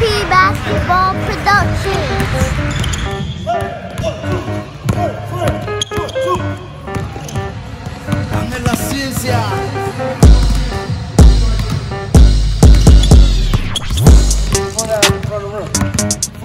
P Basketball Productions. Ángel la ciencia. in on, hold.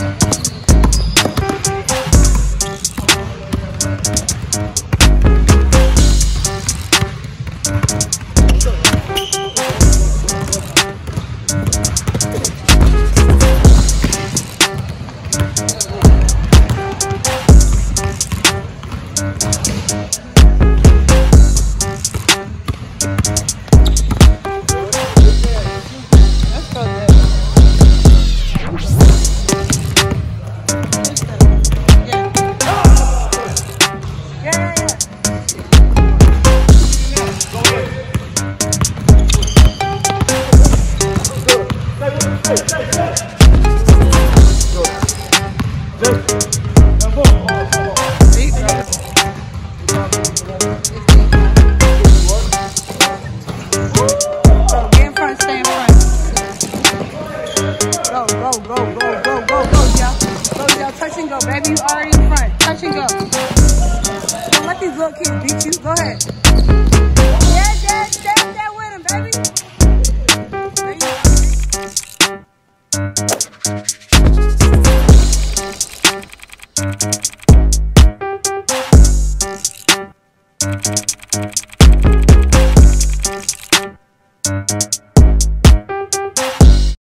Thank Go ahead. Yeah, yeah, dad, dad with him, baby. Thank you.